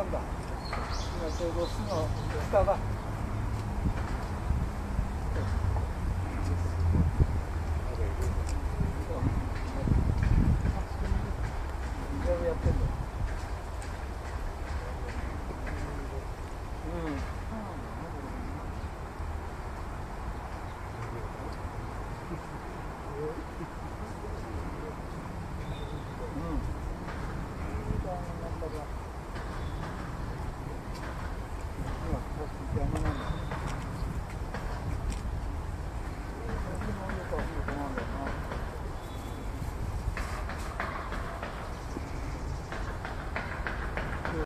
なんだ。今ちょうど巣の下だうん。